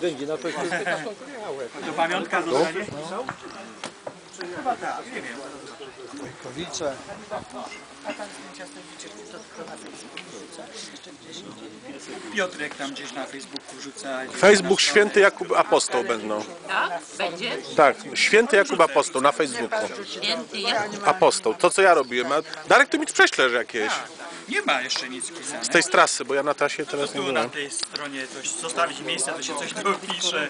będzie na Facebooku, to To pamiątka zostanie? Chyba tak, nie wiem. Wicze. Piotrek tam gdzieś na Facebooku wrzuca. Facebook Święty Jakub Apostoł będą. Tak? Będzie? Tak, Święty Jakub Apostoł na Facebooku. Święty Jakub. Apostoł, to co ja robiłem. A Darek, ty mi prześlesz jakieś Nie ma jeszcze nic pisane. z tej trasy, bo ja na trasie teraz nie Tu na byłem. tej stronie coś zostawić miejsce, to się coś dopisze.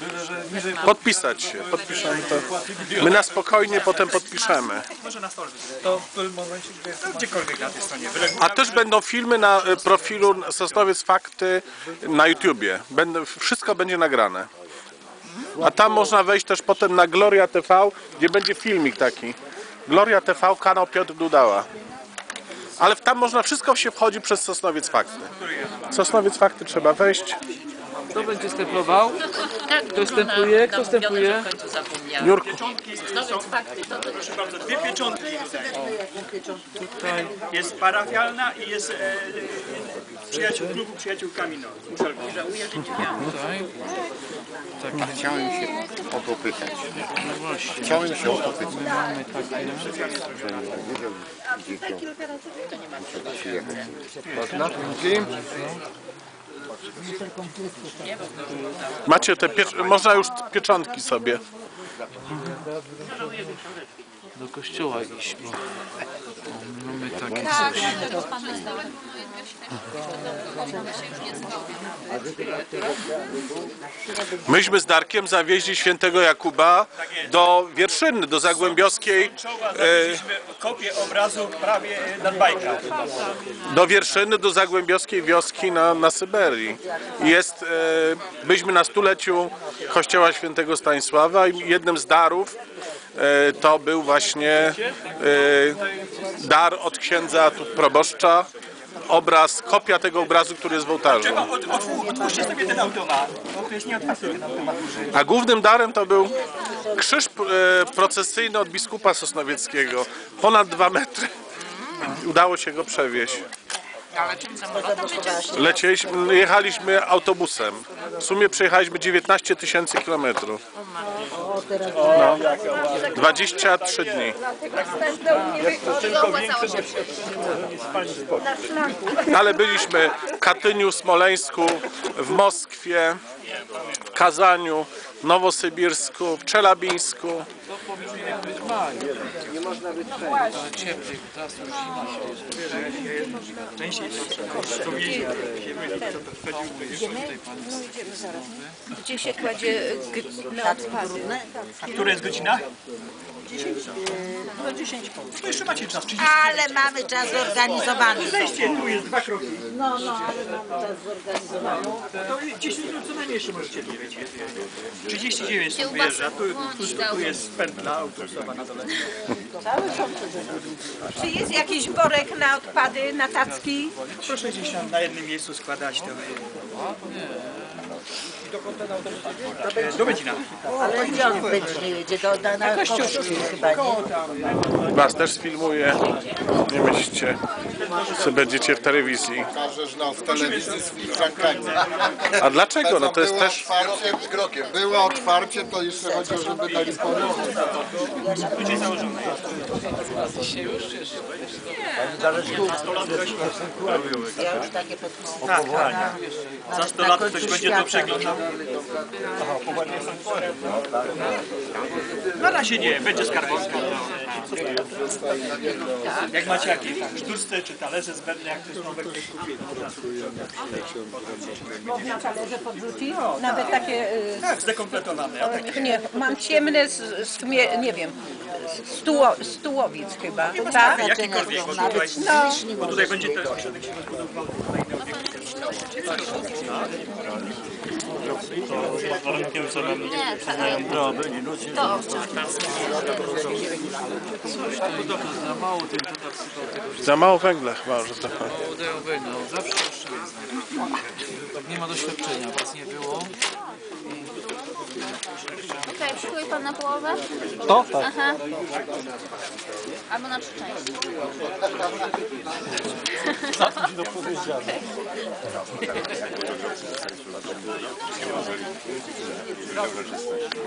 Byle, że niżej Podpisać się, podpiszemy to. My na spokojnie potem podpiszemy. może na stole. To w tym momencie no, gdziekolwiek na tej stronie. Byle A też będą filmy na y, profilu Sosnowiec Fakty na YouTubie. Będą, wszystko będzie nagrane. A tam można wejść też potem na Gloria TV, gdzie będzie filmik taki. Gloria TV, kanał Piotr Dudała. Ale tam można, wszystko się wchodzi przez Sosnowiec Fakty. Sosnowiec Fakty trzeba wejść. Kto będzie stemplował? Tak, Kto wstępuje? Kto zapomniałam. Jurku, Sosnowiec fakty, to to Proszę bardzo, dwie pieczątki. Jest parafialna i jest e, e, przyjaciół klubu Przyjaciół Kamino. Muszelków. Chciałem się o to pytać. Chciałem się o to pytać. Że nie wiedział, gdzie to muszę przyjechać. macie te piecz... można już pieczątki sobie. Do kościoła iść, bo mamy takie coś. Myśmy z Darkiem zawieźli świętego Jakuba do Wierszyny, do Zagłębiowskiej, kopię obrazu prawie e, nadbajka. do Wierszyny, do Zagłębiowskiej wioski na, na Syberii. Jest, e, byliśmy na stuleciu kościoła świętego Stanisława i jednym z darów e, to był właśnie e, dar od księdza proboszcza, obraz, kopia tego obrazu, który jest w ołtarzu. A głównym darem to był krzyż e, procesyjny od biskupa sosnowieckiego. Ponad dwa metry. Udało się go przewieźć. Lecieliśmy, jechaliśmy autobusem. W sumie przejechaliśmy 19 tysięcy kilometrów. No. 23 dni. Ale byliśmy w Katyniu, Smoleńsku, w Moskwie, w Kazaniu, Nowosybirsku, w Czelabińsku. Cieplej, teraz już zima się Częściej. Gdzie się kładzie na odpady? A która jest godzina? 10. No 10 To jeszcze macie czas, 30 Ale mamy czas zorganizowany. Weźcie, tu jest dwa kroki. No, no, ale mamy czas zorganizowany. To 10 minut co najmniej jeszcze możecie mieć. 39 stąd wyjeżdża, tu, tu, tu jest pętla autobusowa. Czy jest jakiś worek na odpady, na tacki? Proszę gdzieś tam na jednym miejscu składać to. Do Będzina. Ale gdzie on będzie jedzie? Do, do, na Kościuszki chyba, nie? Was też sfilmuję. Nie myślcie, że będziecie w telewizji. Każesz no, w telewizji z filiżankami. A dlaczego? No to jest było też... otwarcie, było otwarcie, to jeszcze chodziło, żeby dali Ja już takie podpisy. Za 100 lat ktoś będzie to przeglądał. Na razie nie, będzie skarbonka. Jak macie jakieś sztuczce czy talerze zbędne, jak ktoś nowe ktoś kupi. Można talerze podrzucić? Nawet takie, y, Tak, zdekompletowane. Tak nie, mam ciemne z, z nie wiem, stułowic chyba, tak? jakikolwiek, bo tutaj, bo tutaj będzie też ośrodek się za mało ten Za mało węgla chyba, że to... Mało dają węgla, no, zawsze. Nie ma doświadczenia, was nie było. Czekaj, przykuj pan na połowę? To? Tak. Aha. Albo na trzy części. Co ci dopowiedziano? Okay.